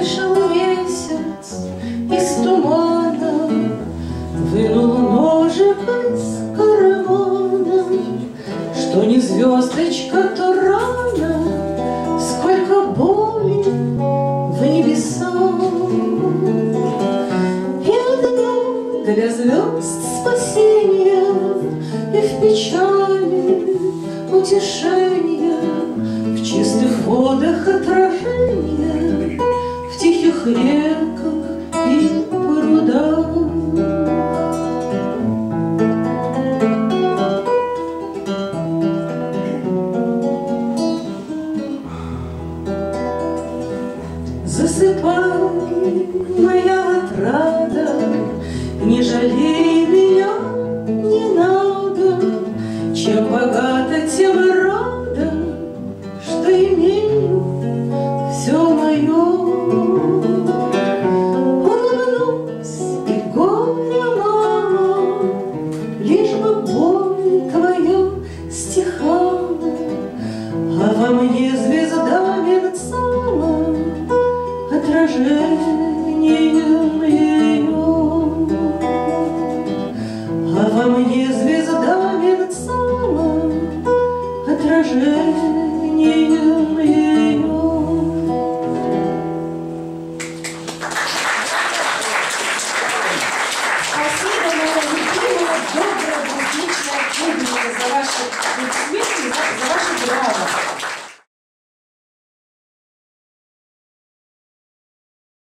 вышел месяц из тумана, Вынул ножик из кармана, Что не звездочка, то рано, Сколько боли в небесах. И одно для звезд спасения, И в печали утешения, В чистых водах отражения, реках и прудах. Засыпай, моя отрада, Не жалей меня, не надо, Чем богата, тем рада, Что имею все мое. Отражением ее. А во мне звезда мерцала отражением